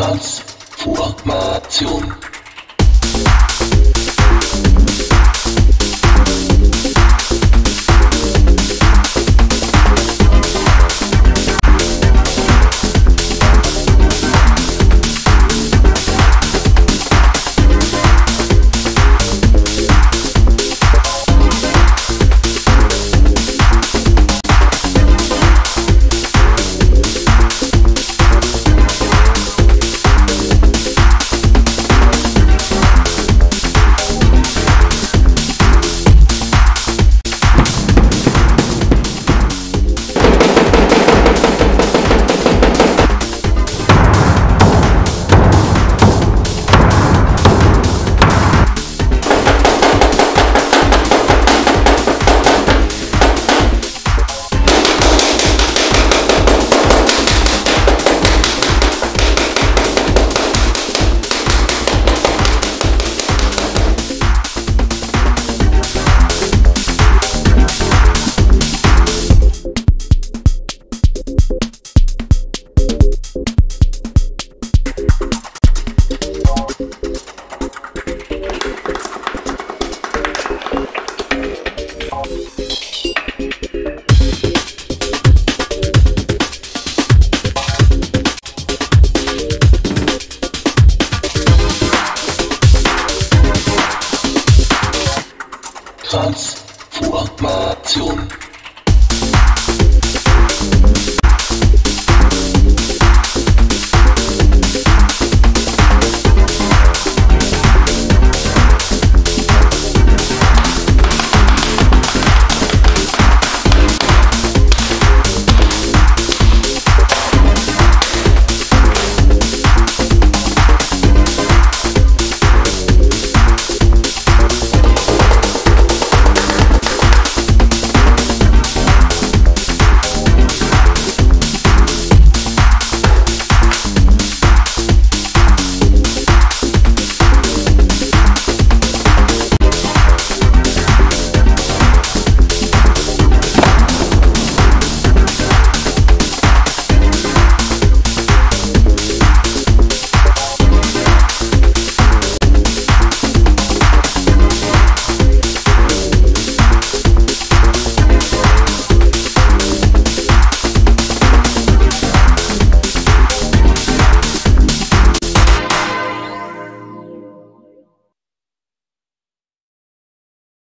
Transformation Transformation.